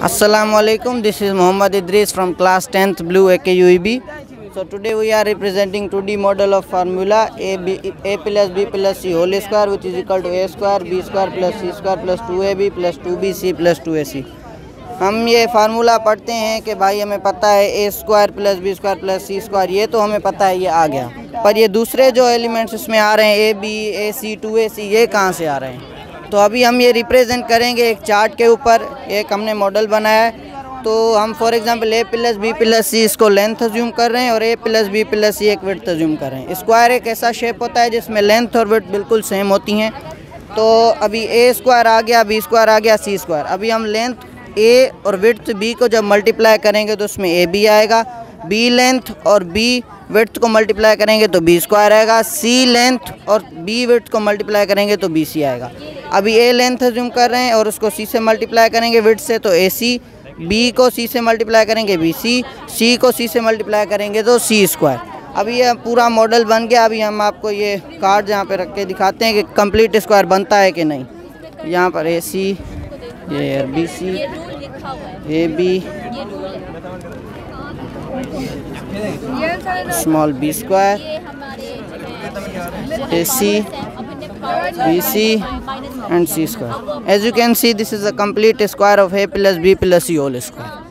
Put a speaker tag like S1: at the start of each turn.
S1: Assalamualaikum. This is Muhammad Idris from class 10th Blue AKUEB. So today we are representing 2D model of formula A, B, A plus B plus C whole square which is equal to A square B square plus C square plus 2AB plus 2BC plus 2AC. हम ये formula पढ़ते हैं कि भाई हमें पता है A square plus B square plus C square ये तो हमें पता है ये आ गया पर ये दूसरे जो एलिमेंट्स इसमें आ रहे हैं A B A C to A C ये कहाँ से आ रहे हैं तो अभी हम ये रिप्रेजेंट करेंगे एक चार्ट के ऊपर एक हमने मॉडल बनाया है तो हम for example A plus B plus C इसको लेंथ जूम कर रहे हैं और A plus B plus C एक वर्थ जूम कर रहे हैं स्क्वायर एक ऐसा शेप होता है जिसमें लेंथ और वर्थ बिल्कुल सेम होती हैं तो अभी ए स्क्वायर आ गया बी स्क्वायर आ गया सी स्क्वायर अभी हम लेंथ ए और विर्थ बी को जब मल्टीप्लाई करेंगे तो उसमें ए बी आएगा बी लेंथ और बी विथ को मल्टीप्लाई करेंगे तो बी स्क्वायर आएगा सी लेंथ और बी विथ को मल्टीप्लाई करेंगे तो बी सी आएगा अभी ए लेंथ जूम कर रहे हैं और उसको सी से मल्टीप्लाई करेंगे वेथ से तो ए सी बी को सी से मल्टीप्लाई करेंगे बी सी सी को सी से मल्टीप्लाई करेंगे तो सी स्क्वायर अभी ये पूरा मॉडल बन गया अभी हम आपको ये कार्ड यहाँ पर रख के दिखाते हैं कि कम्प्लीट स्क्वायर बनता है कि नहीं यहाँ पर ए सी ये B C A B Small B square, AC, BC and C square. As you can see, this is a complete square of A plus B plus C whole square.